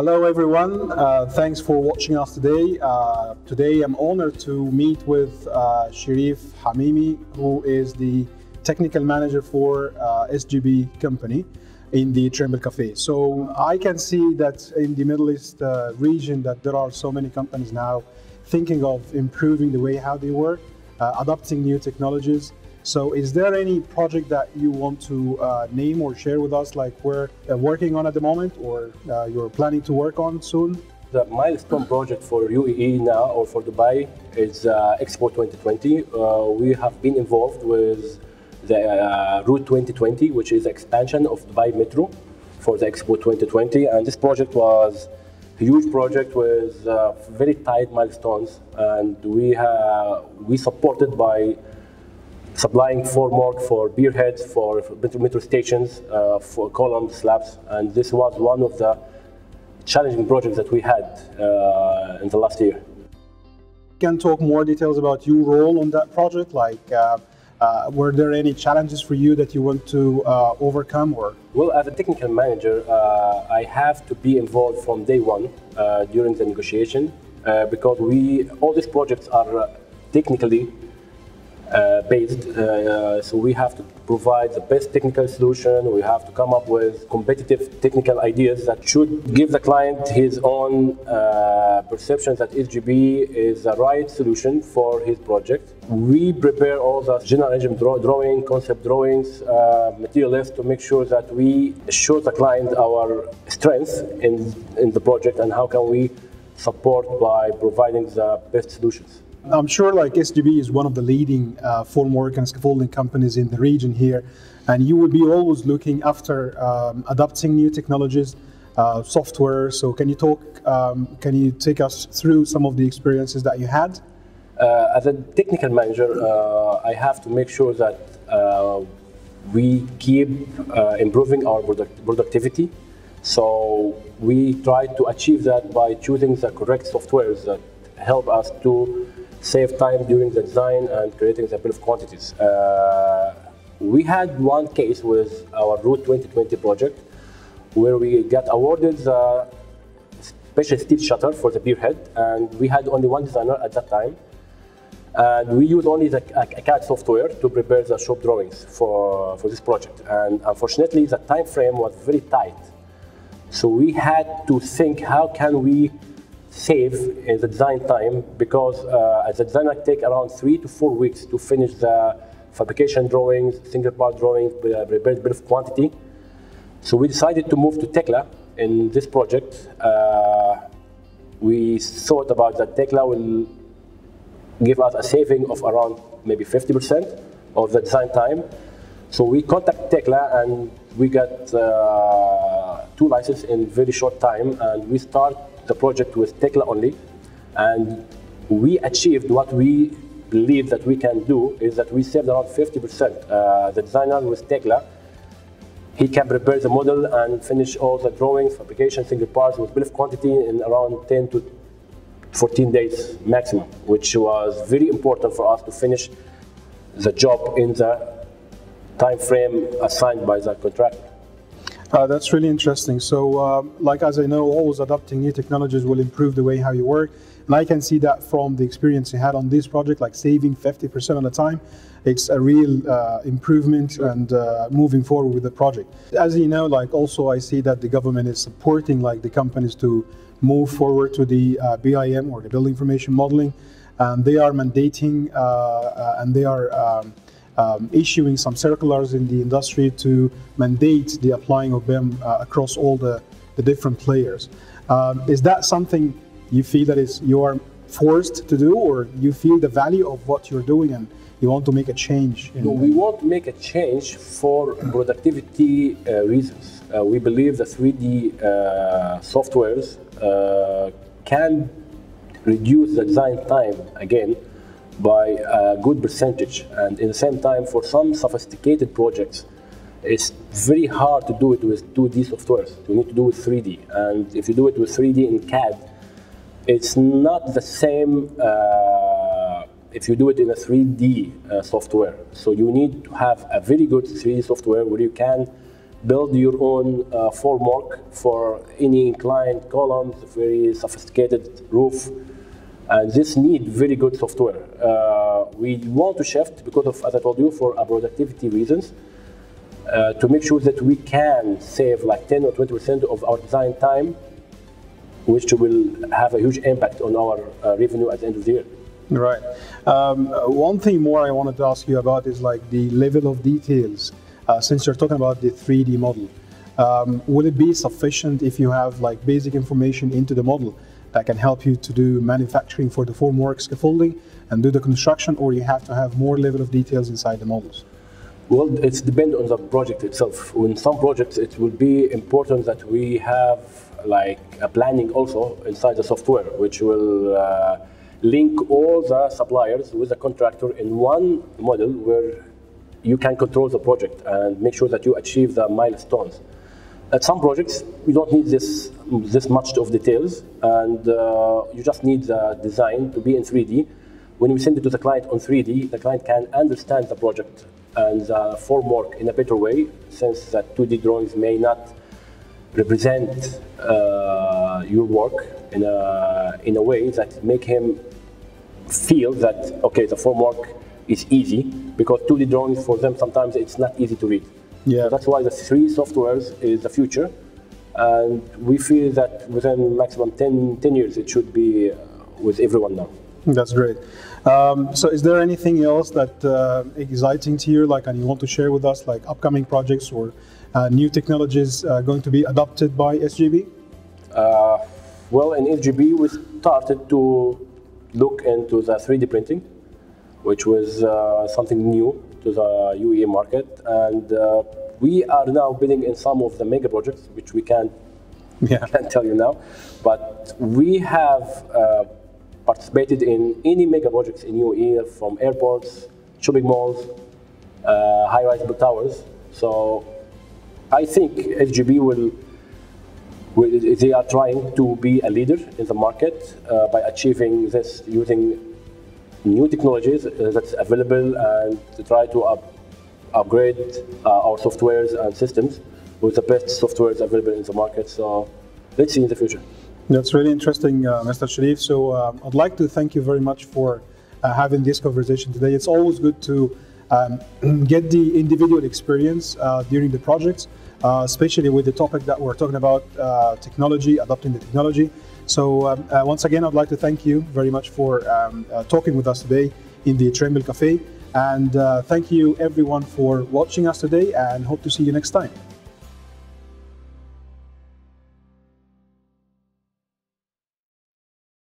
Hello, everyone. Uh, thanks for watching us today. Uh, today, I'm honored to meet with uh, Shareef Hamimy, who is the technical manager for uh, SGB company in the Trimble Cafe. So I can see that in the Middle East uh, region that there are so many companies now thinking of improving the way how they work, uh, adopting new technologies. So, is there any project that you want to uh, name or share with us, like we're uh, working on at the moment, or uh, you're planning to work on soon? The milestone project for UAE now or for Dubai is uh, Expo 2020. Uh, we have been involved with the uh, Route 2020, which is expansion of Dubai Metro for the Expo 2020, and this project was a huge project with very tight milestones, and we we supported by supplying formwork for pier heads, for metro stations, uh, for column slabs, and this was one of the challenging projects that we had uh, in the last year. Can talk more details about your role on that project, like uh, uh, were there any challenges for you that you want to uh, overcome or? Well, as a technical manager, uh, I have to be involved from day one uh, during the negotiation uh, because we all these projects are technically uh, based. Uh, uh, so we have to provide the best technical solution. We have to come up with competitive technical ideas that should give the client his own uh, perception that SGB is the right solution for his project. We prepare all the general engine draw drawing, concept drawings, uh, material list to make sure that we show the client our strengths in, in the project and how can we support by providing the best solutions. I'm sure like SGB is one of the leading uh, formwork and scaffolding companies in the region here, and you will be always looking after um, adopting new technologies, uh, software. So can you talk? Um, can you take us through some of the experiences that you had? Uh, as a technical manager, uh, I have to make sure that uh, we keep uh, improving our product productivity. So we try to achieve that by choosing the correct softwares that help us to save time during the design and creating the bill of quantities. Uh, we had one case with our Route 2020 project where we got awarded the special steel shutter for the pier head, and we had only one designer at that time. And we used only the CAD software to prepare the shop drawings for, for this project. And unfortunately, the time frame was very tight. So we had to think how can we save in the design time because uh, as a designer take around three to four weeks to finish the fabrication drawings, single part drawings, prepare bit of quantity. So we decided to move to Tekla in this project. Uh, we thought about that Tekla will give us a saving of around maybe 50% of the design time. So we contact Tekla and we got uh, two licenses in very short time and we start the project with Tekla only, and we achieved what we believe that we can do is that we saved around 50%. Uh, the designer with Tekla, he can prepare the model and finish all the drawings, fabrication, single parts with of quantity in around 10 to 14 days maximum, which was very important for us to finish the job in the time frame assigned by the contractor. Uh, that's really interesting. So, uh, like as I know, always adopting new technologies will improve the way how you work. And I can see that from the experience you had on this project, like saving 50% of the time. It's a real uh, improvement and uh, moving forward with the project. As you know, like also I see that the government is supporting like the companies to move forward to the uh, BIM or the building information modeling. And they are mandating uh, and they are um, um, issuing some circulars in the industry to mandate the applying of BIM uh, across all the, the different players. Um, is that something you feel that is you are forced to do, or you feel the value of what you're doing and you want to make a change? no, we want to make a change for productivity uh, reasons. Uh, we believe the 3D uh, softwares uh, can reduce the design time again by a good percentage. And in the same time, for some sophisticated projects, it's very hard to do it with 2D softwares. You need to do it 3D. And if you do it with 3D in CAD, it's not the same uh, if you do it in a 3D uh, software. So you need to have a very good 3D software where you can build your own uh, formwork for any inclined columns, very sophisticated roof, and this need very good software. Uh, we want to shift because of, as I told you, for productivity reasons, uh, to make sure that we can save like 10 or 20 percent of our design time, which will have a huge impact on our uh, revenue at the end of the year. Right. Um, one thing more I wanted to ask you about is like the level of details. Uh, since you're talking about the 3D model, um, will it be sufficient if you have like basic information into the model that can help you to do manufacturing for the formwork scaffolding and do the construction, or you have to have more level of details inside the models? Well, it's depend on the project itself. In some projects, it will be important that we have like a planning also inside the software, which will uh, link all the suppliers with the contractor in one model where you can control the project and make sure that you achieve the milestones. At some projects, you don't need this this much of details, and uh, you just need the design to be in 3D. When we send it to the client on 3D, the client can understand the project and the formwork in a better way, since that 2D drawings may not represent uh, your work in a, in a way that make him feel that, okay, the formwork is easy, because 2D drawings for them sometimes it's not easy to read. Yeah. So that's why the three softwares is the future. And we feel that within maximum 10, 10 years, it should be uh, with everyone now. That's great. Um, so, is there anything else that uh, exciting to you, like, and you want to share with us, like upcoming projects or uh, new technologies uh, going to be adopted by SGB? Uh, well, in SGB, we started to look into the 3D printing, which was uh, something new to the UAE market, and uh, we are now bidding in some of the mega projects, which we can't Yeah. can't tell you now, but we have uh, participated in any mega projects in UAE from airports, shopping malls, uh, high-rise towers. So I think SGB will, will they are trying to be a leader in the market uh, by achieving this using new technologies uh, that's available and to try to up, upgrade uh, our softwares and systems with the best softwares available in the market. So let's see in the future. That's really interesting, uh, Mr. Shareef. So um, I'd like to thank you very much for uh, having this conversation today. It's always good to um, get the individual experience uh, during the projects, especially with the topic that we're talking about, technology, adopting the technology. So um, uh, once again, I'd like to thank you very much for um, uh, talking with us today in the Trimble Cafe. And uh, thank you everyone for watching us today and hope to see you next time.